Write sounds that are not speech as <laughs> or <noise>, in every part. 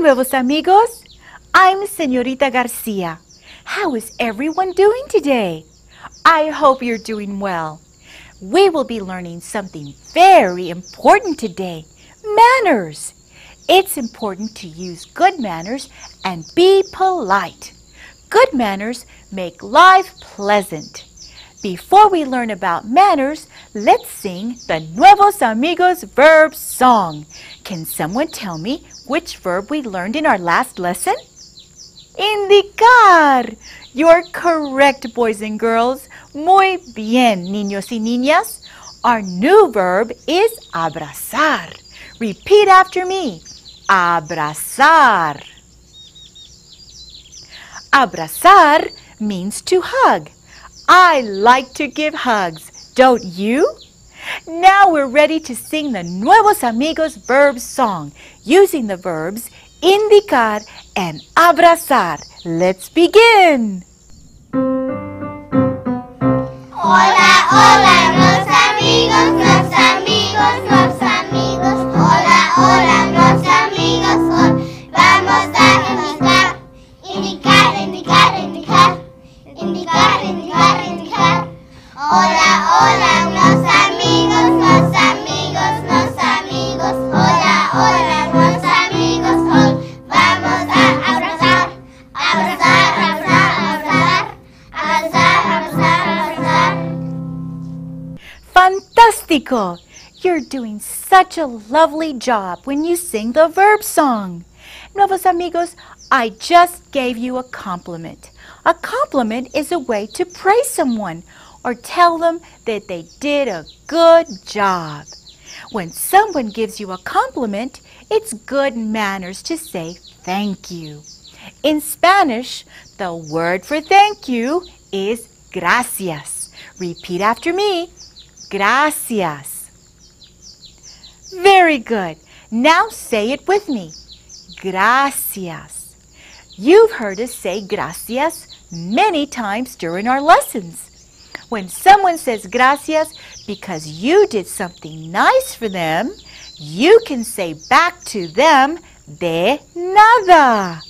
Nuevos amigos. I'm Señorita Garcia. How is everyone doing today? I hope you're doing well. We will be learning something very important today manners. It's important to use good manners and be polite. Good manners make life pleasant. Before we learn about manners, let's sing the Nuevos Amigos verb song. Can someone tell me which verb we learned in our last lesson? Indicar. You're correct, boys and girls. Muy bien, niños y niñas. Our new verb is abrazar. Repeat after me. Abrazar. Abrazar means to hug. I like to give hugs, don't you? Now we're ready to sing the Nuevos Amigos verb song using the verbs indicar and abrazar. Let's begin. Hola, hola, los amigos, los amigos, los Fantastico! You're doing such a lovely job when you sing the verb song. Nuevos amigos, I just gave you a compliment. A compliment is a way to praise someone or tell them that they did a good job. When someone gives you a compliment, it's good manners to say thank you. In Spanish, the word for thank you is gracias. Repeat after me. Gracias. Very good. Now say it with me. Gracias. You've heard us say gracias many times during our lessons. When someone says gracias because you did something nice for them, you can say back to them de nada.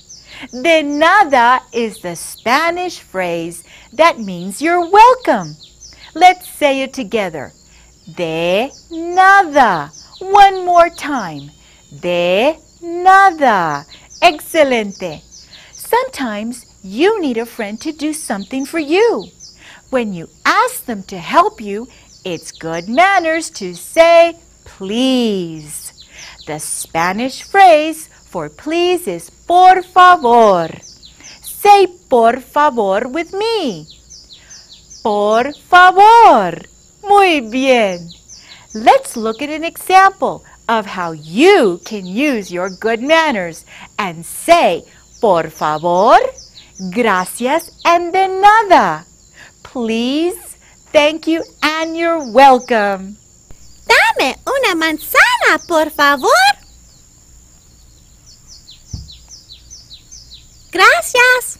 De nada is the Spanish phrase that means you're welcome. Let's say it together. De nada. One more time. De nada. Excelente. Sometimes you need a friend to do something for you. When you ask them to help you, it's good manners to say please. The Spanish phrase for please is por favor. Say por favor with me. Por favor. Muy bien. Let's look at an example of how you can use your good manners and say por favor, gracias, and de nada. Please, thank you, and you're welcome. Dame una manzana, por favor. Gracias.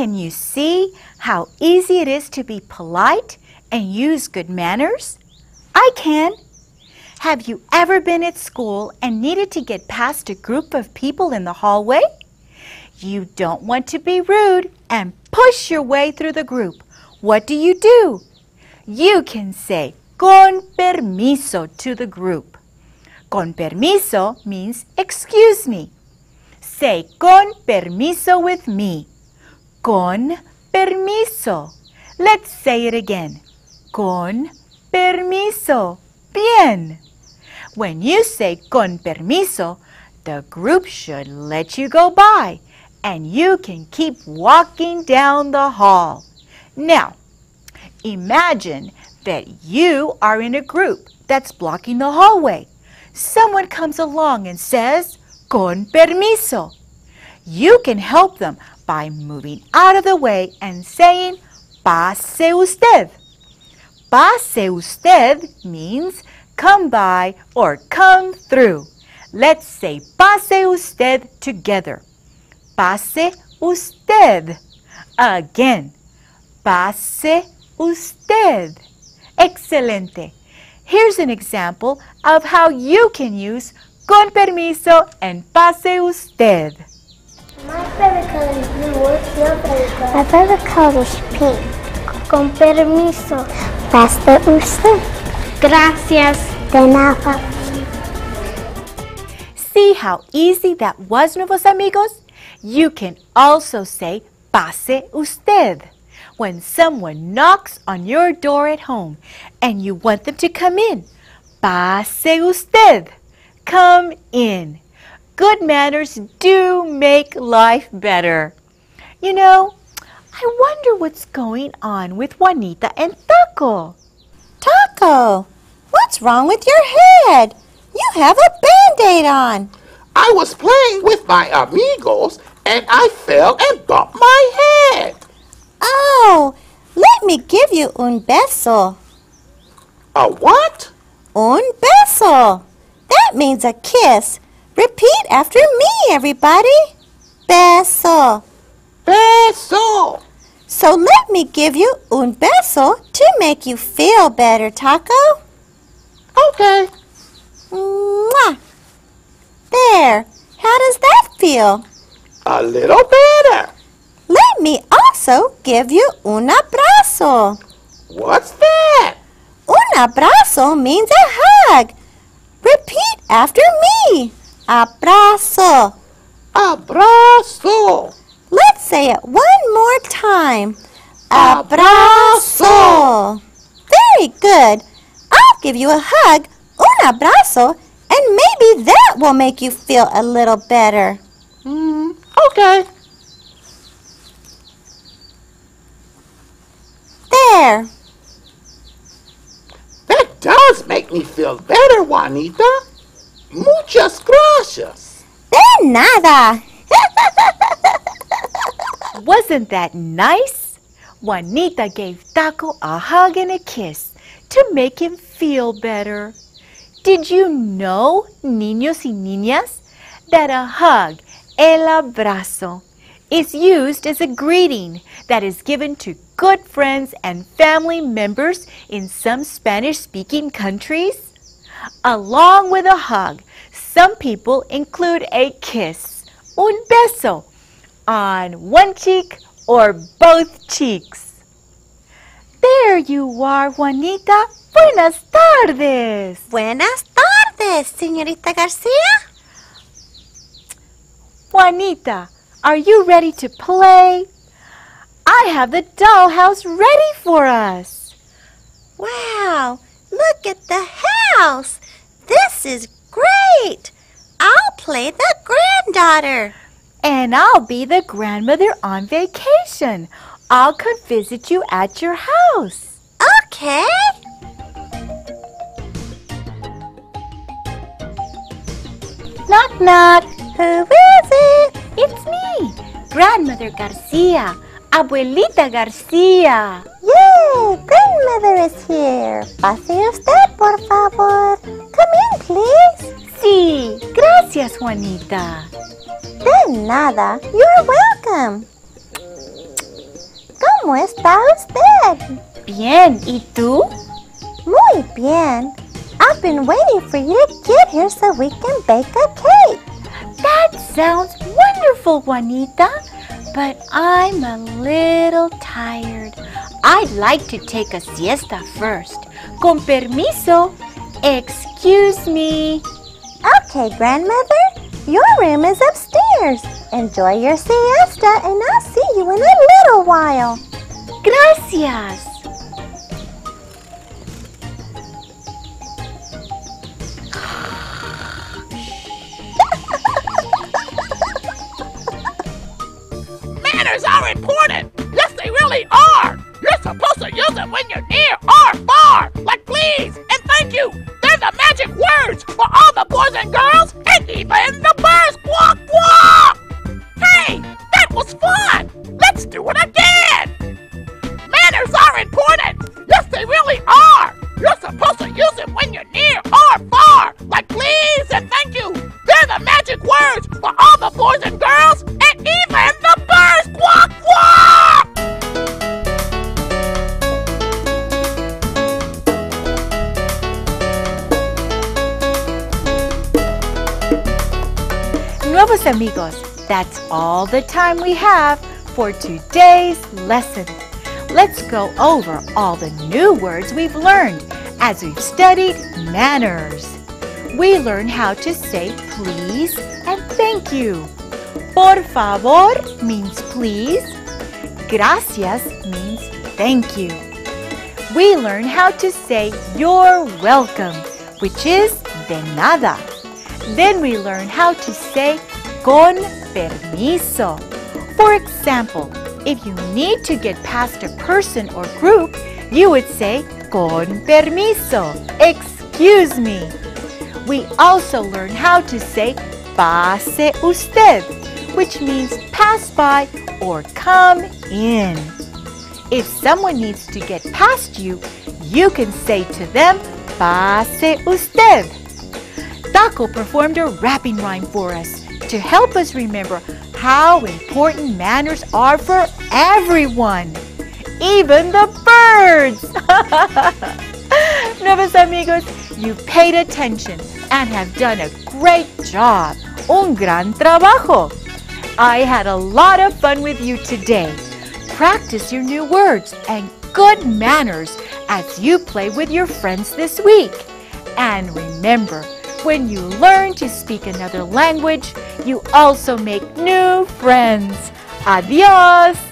Can you see how easy it is to be polite and use good manners? I can. Have you ever been at school and needed to get past a group of people in the hallway? You don't want to be rude and push your way through the group. What do you do? You can say con permiso to the group. Con permiso means excuse me. Say con permiso with me. Con permiso. Let's say it again. Con permiso. Bien. When you say con permiso, the group should let you go by and you can keep walking down the hall. Now, imagine that you are in a group that's blocking the hallway. Someone comes along and says, con permiso. You can help them by moving out of the way and saying, pase usted. Pase usted means come by or come through. Let's say pase usted together. Pase usted. Again. Pase usted. Excelente. Here's an example of how you can use con permiso, and pase usted. My favorite color is blue. What's your favorite color? My favorite color is pink. Con permiso. Pase usted. Gracias. De nada. See how easy that was, nuevos amigos? You can also say pase usted when someone knocks on your door at home and you want them to come in. Pase usted. Come in. Good manners do make life better. You know, I wonder what's going on with Juanita and Taco. Taco, what's wrong with your head? You have a band-aid on. I was playing with my amigos and I fell and bumped my head. Oh, let me give you un beso. A what? Un beso. That means a kiss. Repeat after me, everybody. Beso. Beso. So let me give you un beso to make you feel better, Taco. Okay. Mwah. There. How does that feel? A little better. Let me also give you un abrazo. What's that? Un abrazo means a hug. Repeat after me. Abrazo. Abrazo. Let's say it one more time. Abrazo. Very good. I'll give you a hug, un abrazo, and maybe that will make you feel a little better. Mm, okay. There. That does make me feel better, Juanita. Muchas gracias. De nada. <laughs> Wasn't that nice? Juanita gave Taco a hug and a kiss to make him feel better. Did you know, niños y niñas, that a hug, el abrazo, is used as a greeting that is given to good friends and family members in some Spanish speaking countries? Along with a hug, some people include a kiss, un beso, on one cheek or both cheeks. There you are, Juanita. Buenas tardes. Buenas tardes, señorita Garcia. Juanita, are you ready to play? I have the dollhouse ready for us. Wow, look at the house. This is great. I'll play the granddaughter. And I'll be the grandmother on vacation. I'll come visit you at your house. Okay. Knock, knock. Who is it? It's me, Grandmother Garcia, Abuelita Garcia. Grandmother is here. Pase usted, por favor. Come in, please. Sí, gracias, Juanita. De nada. You're welcome. ¿Cómo está usted? Bien, ¿y tú? Muy bien. I've been waiting for you to get here so we can bake a cake. That sounds wonderful, Juanita. But I'm a little tired. I'd like to take a siesta first. Con permiso. Excuse me. Okay, grandmother. Your room is upstairs. Enjoy your siesta and I'll see you in a little while. Gracias. Manners are important. Yes, they really are. You're supposed to use them when you're near or far. Like please and thank you. They're the magic words for all the boys and girls and even the birds. Quack, quack. Hey, that was fun. Let's do it again. Manners are important. Yes, they really are. Time we have for today's lesson. Let's go over all the new words we've learned as we've studied manners. We learn how to say please and thank you. Por favor means please. Gracias means thank you. We learn how to say you're welcome, which is de nada. Then we learn how to say con permiso. For example, if you need to get past a person or group, you would say con permiso, excuse me. We also learned how to say pase usted, which means pass by or come in. If someone needs to get past you, you can say to them, pase usted. Taco performed a rapping rhyme for us to help us remember how important manners are for everyone, even the birds. <laughs> Nuevos amigos, you paid attention and have done a great job. Un gran trabajo. I had a lot of fun with you today. Practice your new words and good manners as you play with your friends this week. And remember, when you learn to speak another language, you also make new friends. Adios!